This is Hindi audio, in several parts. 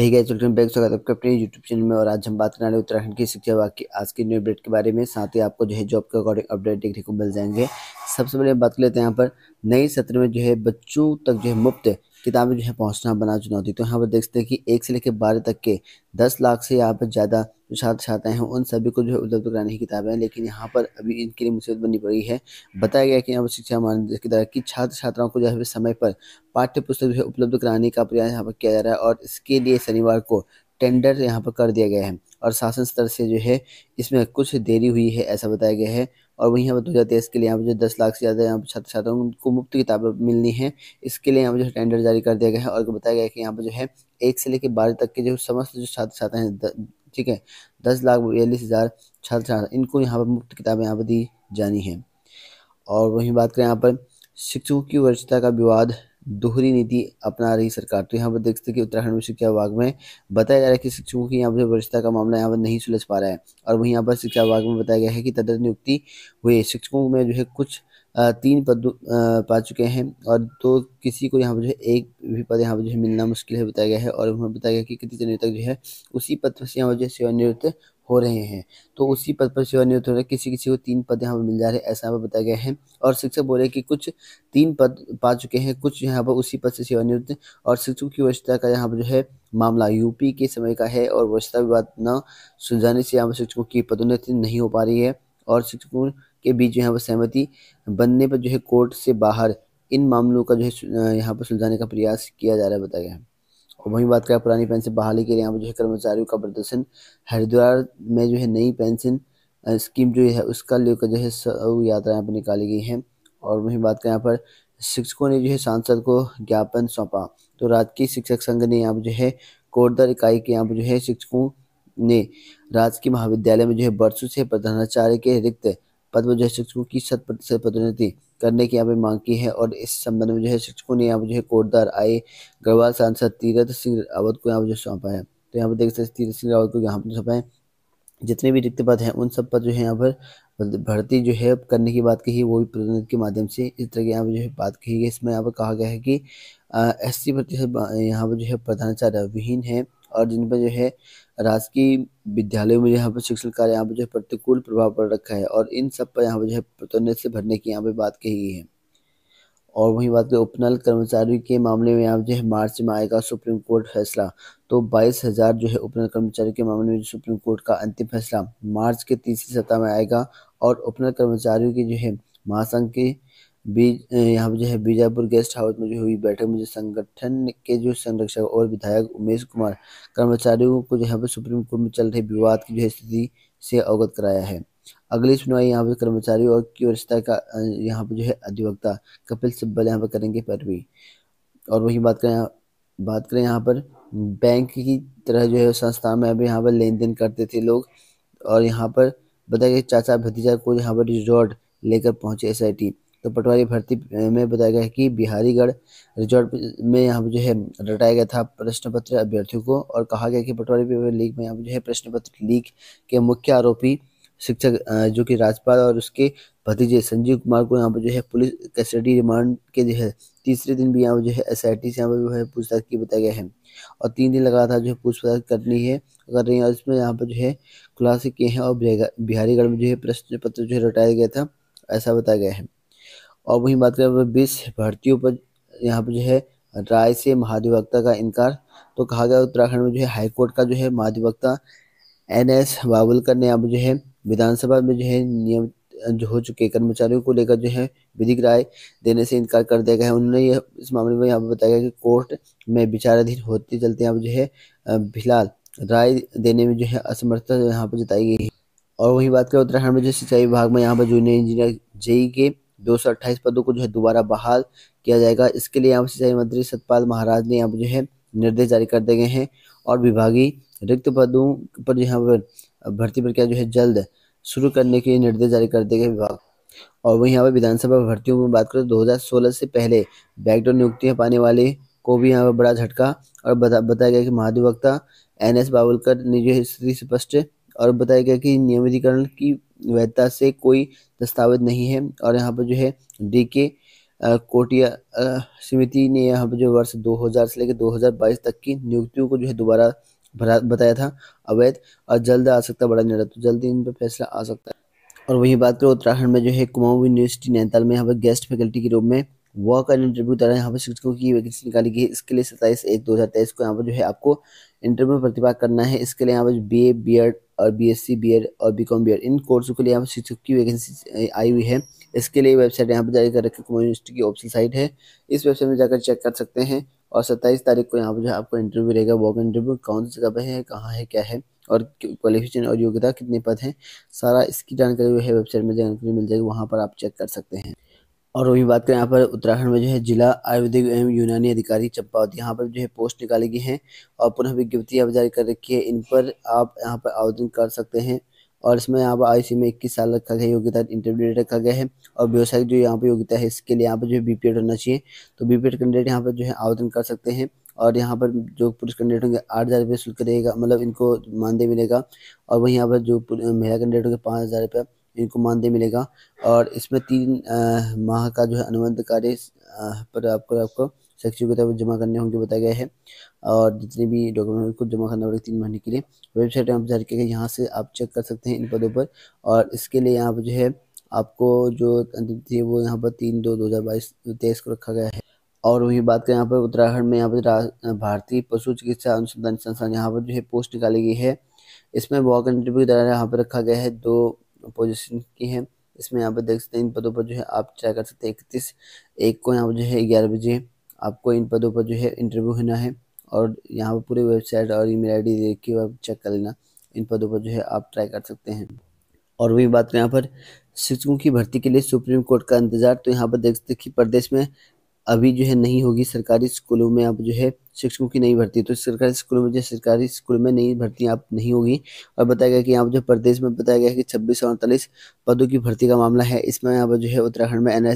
hey guys, welcome स्वागत आपका अपने यूट्यूब चैनल में और आज हम बात करने वाले उत्तराखंड की शिक्षा विभाग की आज की न्यू अपडेट के बारे में। साथ ही आपको जो है जॉब के अकॉर्डिंग अपडेट देखने को मिल जाएँगे। सबसे पहले बात कर लेते हैं यहाँ पर। नए सत्र में जो है बच्चों तक जो है मुफ़्त किताबें जो है पहुँचना बना चुनौती। तो यहाँ पर देखते हैं कि एक से लेकर बारह तक के दस लाख से यहाँ पर ज़्यादा जो छात्र छात्राएँ हैं, उन सभी को जो है उपलब्ध कराने की किताबें हैं, लेकिन यहाँ पर अभी इनके लिए मुसीबत बनी पड़ी है। बताया गया कि यहाँ पर शिक्षा महानिदेशक की तरह की छात्र छात्राओं को जो है समय पर पाठ्य पुस्तक जो है उपलब्ध कराने का प्रयास यहाँ पर किया जा रहा है और इसके लिए शनिवार को टेंडर यहाँ पर कर दिया गया है और शासन स्तर से जो है इसमें कुछ देरी हुई है ऐसा बताया गया है। और वहीं यहाँ पर दो हज़ार तेईस के लिए यहाँ पर जो दस लाख से ज़्यादा यहाँ पर छात्र छात्राओं को मुफ़्त किताबें मिलनी है। इसके लिए यहाँ पर जो टेंडर जारी कर दिया गया है और बताया गया है कि यहाँ पर जो है एक से लेकर बारह तक के जो समस्त जो छात्र छात्रा हैं ठीक है, दस लाख बयालीस हज़ार छात्र छात्रा इनको यहाँ पर मुफ़्त किताबें यहाँ पर दी जानी है। और वहीं बात करें यहाँ पर, शिक्षकों की वरिष्ठता का विवाद दोहरी नीति अपना रही सरकार। तो यहाँ पर देख सकते कि उत्तराखंड में शिक्षा विभाग में बताया जा रहा है कि शिक्षकों की यहाँ पर वरिष्ठता का मामला यहाँ पर नहीं सुलझ पा रहा है और वहीं यहाँ पर शिक्षा विभाग में बताया गया है कि तदर्थ नियुक्ति हुए शिक्षकों में जो है कुछ तीन पद पा चुके हैं और तो किसी को यहाँ पर जो है एक भी पद यहाँ पर जो है मिलना मुश्किल है, बताया गया है और वहाँ बताया गया कि कितनी जनवरी तक जो है उसी पद पर यहाँ पर जो है सेवानिवृत्त हो रहे हैं। तो उसी पद पर सेवानिवृत्त हो रहे किसी किसी को तीन पद यहाँ पर मिल जा रहे हैं, ऐसा यहाँ पर बताया गया है। और शिक्षक बोले कि कुछ तीन पद पा चुके हैं, कुछ यहाँ पर उसी पद से सेवानिवृत्त और शिक्षकों की वरिष्ठता का यहाँ पर जो है मामला यूपी के समय का है और वरिष्ठता विवाद न सुलझाने से यहाँ पर शिक्षकों की पदोन्नति नहीं हो पा रही है और शिक्षकों के बीच यहाँ पर सहमति बनने पर जो है कोर्ट से बाहर इन मामलों का जो है यहाँ पर सुलझाने का प्रयास किया जा रहा है, बताया गया है। और वहीं बात करें पुरानी पेंशन बहाली के लिए, यहाँ पर जो है कर्मचारियों का प्रदर्शन, हरिद्वार में जो है नई पेंशन स्कीम जो है, उसका लेकर जो है यात्रा यहाँ पर निकाली गई है। और वहीं बात करें यहाँ पर शिक्षकों ने जो है सांसद को ज्ञापन सौंपा। तो राजकीय शिक्षक संघ ने यहाँ पर जो है कोटदर इकाई के यहाँ पर जो है शिक्षकों ने राजकीय महाविद्यालय में जो है वर्षों से प्रधानाचार्य के रिक्त पद पर जो है शिक्षकों की शत प्रतिशत पदोन्नति करने की यहाँ पे मांग की है और इस संबंध में जो है शिक्षकों ने यहाँ पर जो है कोटदार आए गढ़वाल सांसद तीरथ सिंह रावत को यहाँ पर जो सौंपा है। तो यहाँ पर देख सकते तीरथ सिंह रावत को यहाँ पर सौंपा है। जितने भी रिक्त पद हैं, उन सब पद जो है यहाँ पर भर्ती जो है करने की बात कही, वो भी प्रतिनिधि के माध्यम से इस तरह की यहाँ पर जो है बात कही गई। इसमें यहाँ पर कहा गया है कि एस सी प्रतिशत यहाँ पर जो है प्रधानाचार्य विहीन है और जिन पर जो है राजकीय विद्यालयों में यहाँ पर शिक्षण कार्य यहाँ पर जो है प्रतिकूल प्रभाव पड़ रखा है और इन सब पर यहाँ पर जो है प्रोन्नति से भरने की यहाँ पे बात कही गई है। और वहीं बात करें उपनल कर्मचारी के मामले में यहाँ जो है मार्च में आएगा सुप्रीम कोर्ट फैसला। तो बाईस हज़ार जो है उपनल कर्मचारी के मामले में सुप्रीम कोर्ट का अंतिम फैसला मार्च के तीसरी सप्ताह में आएगा और उपनल कर्मचारियों की जो है महासंघ के बीज यहाँ पर जो है बीजापुर गेस्ट हाउस में जो हुई बैठक में जो संगठन के जो संरक्षक और विधायक उमेश कुमार, कर्मचारियों को जो यहाँ पर सुप्रीम कोर्ट में चल रहे विवाद की जो है स्थिति से अवगत कराया है। अगली सुनवाई यहाँ पर कर्मचारियों और की व्यवस्था का यहाँ पर जो है अधिवक्ता कपिल सिब्बल यहाँ पर करेंगे पैरवी। और वही बात करें बात करें यहाँ पर बैंक की तरह जो है संस्था में अभी यहाँ पर लेन देन करते थे लोग। और यहाँ पर बताया गया चाचा भतीजा को यहाँ पर रिजॉर्ट लेकर पहुँचे एस तो पटवारी भर्ती में बताया गया है कि बिहारीगढ़ रिजॉर्ट में यहाँ पर जो है रटाया गया था प्रश्न पत्र अभ्यर्थियों को और कहा गया कि पटवारी पेपर लीक में यहाँ पर जो है प्रश्न पत्र लीक के मुख्य आरोपी शिक्षक जो कि राजपाल और उसके भतीजे संजीव कुमार को यहाँ पर जो है पुलिस कस्टडी रिमांड के जो है तीसरे दिन भी यहाँ पर जो है एस आई टी से यहाँ पर जो है पूछताछ की बताया गया है और तीन दिन लगा था जो है पूछताछ करनी है कर रही है और इसमें यहाँ पर जो है खुलासे किए हैं और बिहारीगढ़ में जो है प्रश्न पत्र जो है रटाया गया था ऐसा बताया गया है और वहीं बात करें बीस भर्तियों पर यहाँ पर जो है राय से महाधिवक्ता का इनकार तो कहा गया उत्तराखंड में जो है हाईकोर्ट का जो है महाधिवक्ता एन एस बाबुलकर ने पर जो है विधानसभा में जो है नियम जो हो चुके कर्मचारियों को लेकर जो है विधिक राय देने से इनकार कर दिया गया है। उन्होंने यह, इस मामले में यहाँ पर बताया गया कि कोर्ट में विचाराधीन होते चलते यहाँ जो है फ़िलहाल राय देने में जो है असमर्थता यहाँ पर जताई गई है। और वही बात करें, उत्तराखंड में जो सिंचाई विभाग में यहाँ पर जूनियर इंजीनियर जेई के दो सौ अट्ठाईस पदों को जो है दोबारा बहाल किया जाएगा। इसके लिए यहाँ सिंचाई मंत्री सतपाल महाराज ने यहाँ जो है निर्देश जारी कर दिए गए हैं और विभागीय रिक्त पदों पर यहाँ पर भर्ती प्रक्रिया जो है जल्द शुरू करने के निर्देश जारी कर दिए गए विभाग। और वहीं यहाँ पर विधानसभा भर्तियों में बात करें 2016 से पहले बैकडोर नियुक्तियाँ पाने वाले को भी यहाँ पर बड़ा झटका और बता, बताया गया कि महाधिवक्ता एन एस बावलकर ने जो है स्थिति स्पष्ट और बताया गया कि नियमितीकरण की वैधता से कोई दस्तावेज़ नहीं है और यहाँ पर जो है डी के कोटिया समिति ने यहाँ पर जो वर्ष 2000 से लेकर 2022 तक की नियुक्तियों को जो है दोबारा भरा, बताया था अवैध और जल्द आ सकता बड़ा निर्णय। तो जल्दी इन पर फैसला आ सकता है। और वही बात करें उत्तराखंड में जो है कुमाऊं यूनिवर्सिटी नैनीताल में यहाँ पर गेस्ट फैकल्टी के रूप में वर्क एंड इंटरव्यू द्वारा यहाँ पर शिक्षकों की वैकेंसी निकाली गई है। इसके लिए सत्ताईस एक दो हज़ार तेईस को यहाँ पर जो है आपको इंटरव्यू में प्रतिभा करना है। इसके लिए यहाँ पर बी ए बी एड और B S C B Ed और बी कॉम बी एड इन कोर्सों के लिए यहाँ पर शिक्षक की वैकेंसी आई हुई है। इसके लिए वेबसाइट यहाँ पर जारी कर रखी यूनिवर्सिटी की ऑप्शन साइट है। इस वेबसाइट में जाकर चेक कर सकते हैं और सत्ताईस तारीख को यहाँ पर जो है आपको इंटरव्यू रहेगा। वॉक इंटरव्यू कौन सी जगह पर है, कहाँ है, क्या है और क्वालिफिकेशन और योग्यता कितने पद हैं, सारा इसकी जानकारी जो है वेबसाइट में जानकारी मिल जाएगी। वहाँ पर आप चेक कर सकते हैं। और वही बात करें यहाँ पर उत्तराखंड में जो है जिला आयुर्वेदिक एवं यूनानी अधिकारी चंपावत, यहाँ पर जो है पोस्ट निकाली गई है और पुनः विज्ञप्ति अब जारी कर रखी है। इन पर आप यहाँ पर आवेदन कर सकते हैं और इसमें यहाँ पर आईसी में इक्कीस साल रखा गया योग्यता इंटरमीडिएट रखा गया है और व्यवसायिक जो यहाँ पर योग्यता है, इसके लिए यहाँ पर जो है बीपीएड होना चाहिए। तो बीपीएड कैंडिडेट यहाँ पर जो है आवेदन कर सकते हैं और यहाँ पर जो पुरुष कैंडिडेट होंगे, आठ हज़ार रुपये शुल्क रहेगा मतलब इनको मानदेय मिलेगा और वहीं यहाँ पर जो महिला कैंडिडेट होंगे, पाँच हज़ार रुपये इनको मानदेय मिलेगा। और इसमें तीन माह का जो है अनुबंध कार्य पर आपको आपको शैक्षिक जमा करने होंगे बताया गया है। और जितने भी डॉक्यूमेंट उनको जमा करना पड़ेगा तीन महीने के लिए। वेबसाइट पर जारी किया यहाँ से आप चेक कर सकते हैं इन पदों पर। और इसके लिए यहाँ पर जो है आपको जो अंतिम थी वो यहाँ पर तीन दो दो हज़ार बाईस तेईस को रखा गया है। और वही बात करें यहाँ पर उत्तराखंड में यहाँ पर भारतीय पशु चिकित्सा अनुसंधान संस्थान यहाँ पर जो है पोस्ट निकाली गई है। इसमें वॉक इंटरव्यू द्वारा यहाँ पर रखा गया है। दो पोजीशन की है। इसमें यहाँ पर देख सकते हैं, इन पदों पर जो है आप ट्राई कर सकते हैं, इकतीस एक को यहाँ पर जो है ग्यारह बजे आपको इन पदों पर जो है इंटरव्यू होना है। और यहाँ पर पूरी वेबसाइट और ईमेल आईडी देख के आप चेक कर लेना, इन पदों पर जो है आप ट्राई कर सकते हैं। और वही बात करें यहाँ पर शिक्षकों की भर्ती के लिए सुप्रीम कोर्ट का इंतज़ार तो यहाँ पर देख सकते कि प्रदेश में अभी जो है नहीं होगी सरकारी स्कूलों में अब जो है शिक्षकों की नहीं भर्ती तो सरकारी स्कूलों में जो सरकारी स्कूल में नहीं भर्ती आप नहीं होगी। और बताया गया कि यहाँ जो प्रदेश में बताया गया कि छब्बीस सौ अड़तालीस पदों की भर्ती का मामला है। इसमें यहाँ जो है उत्तराखंड में एन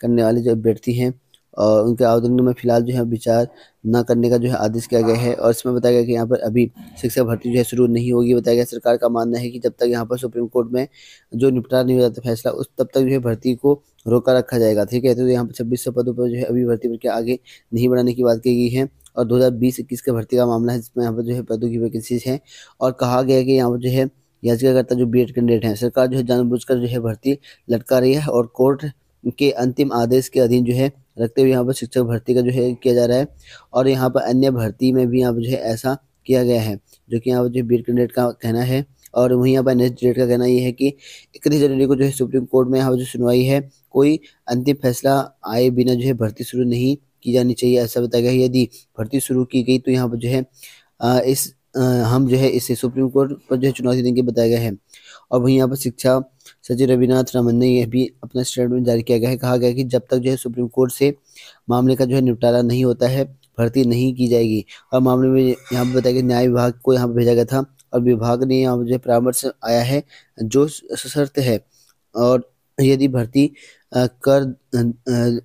करने वाले जो अभ्यर्थी हैं और उनके आवेदन में फ़िलहाल जो है विचार न करने का जो है आदेश किया गया है और इसमें बताया गया कि यहाँ पर अभी शिक्षा भर्ती जो है शुरू नहीं होगी। बताया गया सरकार का मानना है कि जब तक यहाँ पर सुप्रीम कोर्ट में जो निपटारा नहीं हो जाता फैसला, उस तब तक जो है भर्ती को रोका रखा जाएगा। ठीक है तो यहाँ पर छब्बीस सौ पदों पर जो है अभी भर्ती प्रक्रिया आगे नहीं बढ़ाने की बात की गई है और दो हज़ार बीस इक्कीस का भर्ती का मामला है, जिसमें यहाँ पर जो है पदों की वैकेंसीज है और कहा गया कि यहाँ पर जो है याचिकाकर्ता जो बी एड कैंडिडेट हैं, सरकार जो है जानबूझकर जो है भर्ती लटका रही है और कोर्ट के अंतिम आदेश के अधीन जो है, रखते हुए यहाँ पर शिक्षक भर्ती का जो है किया जा रहा है। और यहाँ पर अन्य भर्ती में भी यहाँ पर जो है ऐसा किया गया है, जो कि यहाँ पर जो बी एड कैंडिडेट का कहना है। और वहीं यहाँ पर नेक्स्ट डेट का कहना यह है कि इकतीस जनवरी को जो है सुप्रीम कोर्ट में यहाँ पर जो सुनवाई है, कोई अंतिम फैसला आए बिना जो है भर्ती शुरू नहीं की जानी चाहिए, ऐसा बताया गया यदि भर्ती शुरू की गई तो यहाँ पर जो है इस हम जो है इसे सुप्रीम कोर्ट पर जो है चुनौती देंगे, बताया गया है। और वहीं यहाँ पर शिक्षा सचिव रविनाथ रमन ने यह भी अपना स्टेटमेंट जारी किया गया है। कहा गया कि जब तक जो है सुप्रीम कोर्ट से मामले का जो है निपटारा नहीं होता है, भर्ती नहीं की जाएगी। और मामले में यहाँ पर बताया गया न्याय विभाग को यहाँ पर भेजा गया था और विभाग ने यहाँ जो परामर्श आया है, जो सशर्त है। और यदि भर्ती कर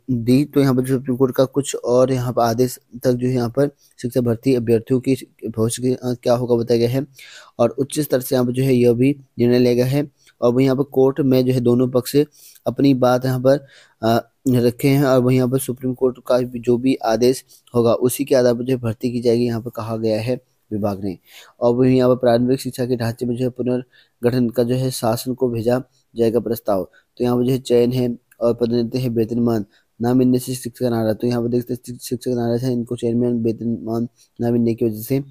दी तो यहाँ पर जो सुप्रीम कोर्ट का कुछ और यहाँ पर आदेश तक जो है यहाँ पर शिक्षा भर्ती अभ्यर्थियों की भविष्य क्या होगा बताया गया है। और उच्च स्तर से यहाँ पर जो है यह भी निर्णय लिया गया है। और वही यहाँ पर कोर्ट में जो है दोनों पक्ष अपनी बात यहाँ पर रखे हैं और वहीं यहाँ पर सुप्रीम कोर्ट का जो भी आदेश होगा उसी के आधार पर जो भर्ती की जाएगी यहाँ पर कहा गया है विभाग ने। और वहीं यहाँ पर प्रारंभिक शिक्षा के ढांचे में जो है पुनर्गठन का जो है शासन को भेजा जाएगा प्रस्ताव। तो यहाँ पर जो है चयन है और पदोन्नति है वेतनमान ना मिलने से शिक्षक नाराज़ तो यहाँ पर देखते हैं शिक्षक नाराज़ है इनको चेयरमैन वेतनमान ना मिलने की वजह से।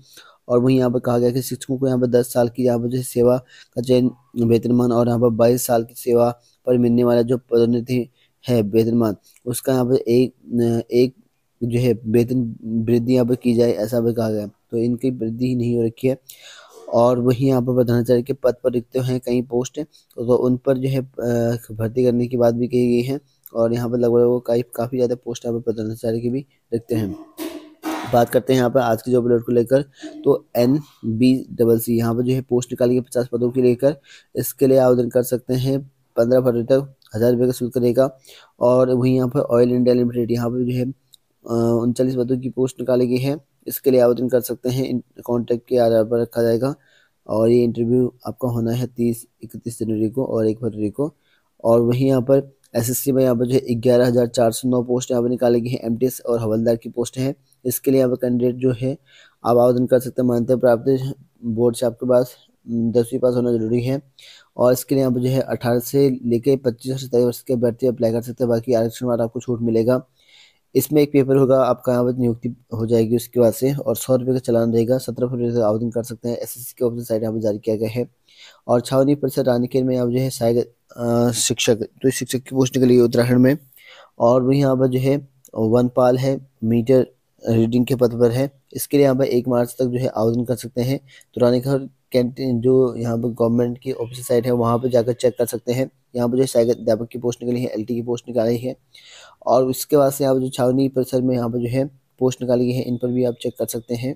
और वहीं यहाँ पर कहा गया कि शिक्षकों को यहाँ पर दस साल की यहाँ पर जो सेवा का चयन वेतनमान और यहाँ पर बाईस साल की सेवा पर मिलने वाला जो पदोन्नति है वेतनमान उसका यहाँ पर एक एक जो है वेतन वृद्धि यहाँ पर की जाए ऐसा भी कहा गया। तो इनकी वृद्धि ही नहीं हो रखी है। और वहीं यहाँ पर प्रधानाचार्य के पद पर रिक्त हैं कई पोस्ट तो, उन पर जो है भर्ती करने की बात भी कही गई है और यहाँ पर लगभग काफ़ी काफ़ी ज़्यादा पोस्ट यहाँ पर प्रधानाचार्य की भी रखते हैं। बात करते हैं यहाँ पर आज की जॉब अलर्ट को लेकर तो एन बी डबल सी यहाँ पर जो है पोस्ट निकाली गई पचास पदों की लेकर इसके लिए आवेदन कर सकते हैं पंद्रह फरवरी तक हज़ार रुपये का शुल्क रहेगा और वहीं यहाँ पर ऑयल इंडिया लिमिटेड यहाँ पर जो है उनचालीस पदों की पोस्ट निकाली गई है। इसके लिए आवेदन कर सकते हैं। कॉन्टैक्ट के आधार पर रखा जाएगा। और ये इंटरव्यू आपका होना है तीस, इकतीस जनवरी को और एक फरवरी को। और वहीं यहाँ पर एसएससी में यहाँ पर जो है ग्यारह हज़ार चार सौ नौ पोस्ट यहाँ पर निकाली गई है। एम और हवलदार की पोस्ट है। इसके लिए यहाँ पर कैंडिडेट जो है, आप आवेदन कर सकते हैं। मान्यता प्राप्त बोर्ड से आपके पास दसवीं पास होना ज़रूरी है। और इसके लिए पर जो है अठारह से लेकर पच्चीस से सत्ताईस वर्ष के अभ्यर्थी अप्लाई कर सकते हैं। बाकी आरक्षण वाला आपको छूट मिलेगा। इसमें एक पेपर होगा, आपका यहाँ पर नियुक्ति हो जाएगी उसके बाद से, और सौ रुपये का चलान रहेगा। सत्रह फरवरी तक आवेदन कर सकते हैं। एस एसएससी के ऑफ़िस साइड यहाँ पर जारी किया गया है। और छावनी परिसर रानीखेत में आप जो है सहायक शिक्षक तो शिक्षक की पोस्ट निकली उत्तराखंड में। और वही यहाँ पर जो है वनपाल है मीटर रीडिंग के पद पर है। इसके लिए यहाँ पर एक मार्च तक जो है आवेदन कर सकते हैं। तो घर कैंटीन जो यहाँ पर गवर्नमेंट की ऑफ़िस साइट है, वहाँ पर जाकर चेक कर सकते हैं। यहाँ पर जो सहायक अध्यापक की पोस्ट निकली है, एलटी की पोस्ट निकाली है। और उसके बाद से यहाँ पर जो छावनी परिसर में यहाँ पर जो है पोस्ट निकाली गई है, इन पर भी आप चेक कर सकते हैं।